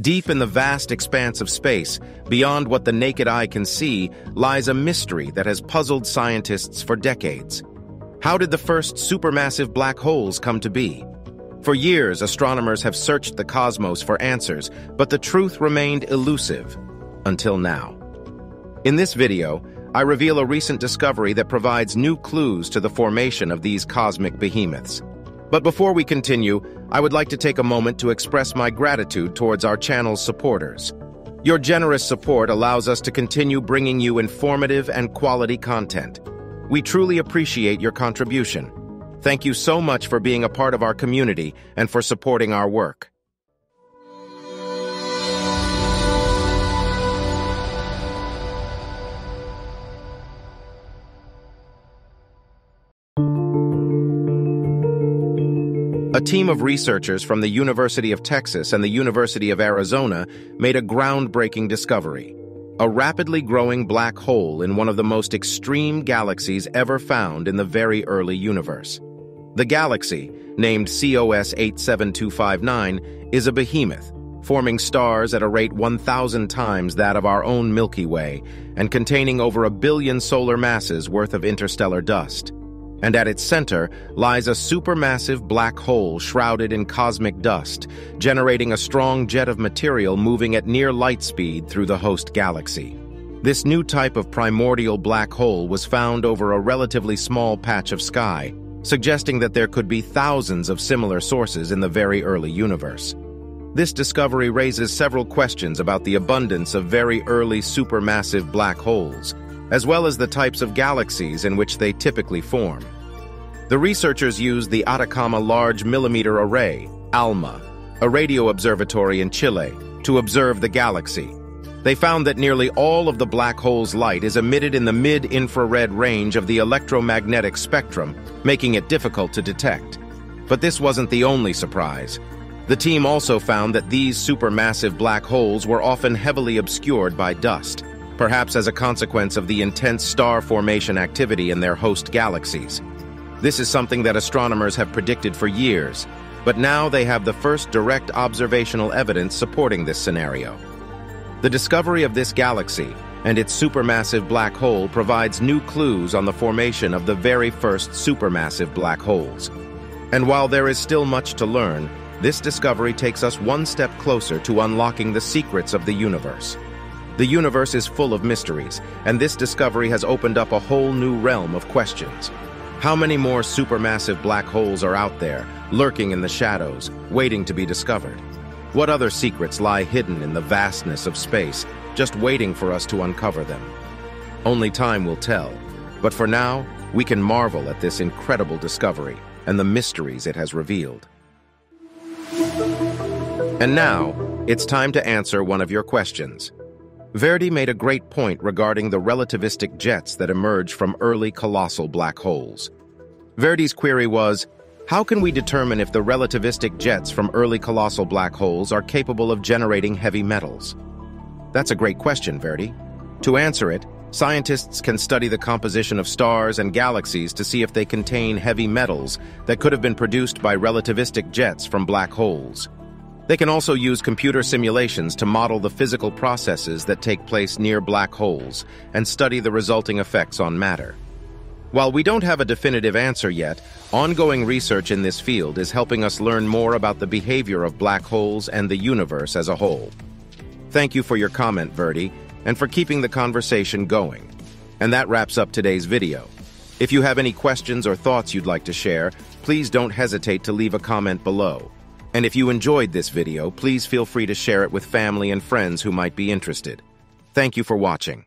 Deep in the vast expanse of space, beyond what the naked eye can see, lies a mystery that has puzzled scientists for decades. How did the first supermassive black holes come to be? For years, astronomers have searched the cosmos for answers, but the truth remained elusive, until now. In this video, I reveal a recent discovery that provides new clues to the formation of these cosmic behemoths. But before we continue, I would like to take a moment to express my gratitude towards our channel's supporters. Your generous support allows us to continue bringing you informative and quality content. We truly appreciate your contribution. Thank you so much for being a part of our community and for supporting our work. A team of researchers from the University of Texas and the University of Arizona made a groundbreaking discovery. A rapidly growing black hole in one of the most extreme galaxies ever found in the very early universe. The galaxy, named COS 87259, is a behemoth, forming stars at a rate 1,000 times that of our own Milky Way and containing over a billion solar masses worth of interstellar dust and at its center lies a supermassive black hole shrouded in cosmic dust, generating a strong jet of material moving at near light speed through the host galaxy. This new type of primordial black hole was found over a relatively small patch of sky, suggesting that there could be thousands of similar sources in the very early universe. This discovery raises several questions about the abundance of very early supermassive black holes, as well as the types of galaxies in which they typically form. The researchers used the Atacama Large Millimeter Array, ALMA, a radio observatory in Chile, to observe the galaxy. They found that nearly all of the black hole's light is emitted in the mid-infrared range of the electromagnetic spectrum, making it difficult to detect. But this wasn't the only surprise. The team also found that these supermassive black holes were often heavily obscured by dust perhaps as a consequence of the intense star formation activity in their host galaxies. This is something that astronomers have predicted for years, but now they have the first direct observational evidence supporting this scenario. The discovery of this galaxy and its supermassive black hole provides new clues on the formation of the very first supermassive black holes. And while there is still much to learn, this discovery takes us one step closer to unlocking the secrets of the universe. The universe is full of mysteries, and this discovery has opened up a whole new realm of questions. How many more supermassive black holes are out there, lurking in the shadows, waiting to be discovered? What other secrets lie hidden in the vastness of space, just waiting for us to uncover them? Only time will tell, but for now, we can marvel at this incredible discovery and the mysteries it has revealed. And now, it's time to answer one of your questions. Verdi made a great point regarding the relativistic jets that emerge from early colossal black holes. Verdi's query was, how can we determine if the relativistic jets from early colossal black holes are capable of generating heavy metals? That's a great question, Verdi. To answer it, scientists can study the composition of stars and galaxies to see if they contain heavy metals that could have been produced by relativistic jets from black holes. They can also use computer simulations to model the physical processes that take place near black holes and study the resulting effects on matter. While we don't have a definitive answer yet, ongoing research in this field is helping us learn more about the behavior of black holes and the universe as a whole. Thank you for your comment, Verdi, and for keeping the conversation going. And that wraps up today's video. If you have any questions or thoughts you'd like to share, please don't hesitate to leave a comment below. And if you enjoyed this video, please feel free to share it with family and friends who might be interested. Thank you for watching.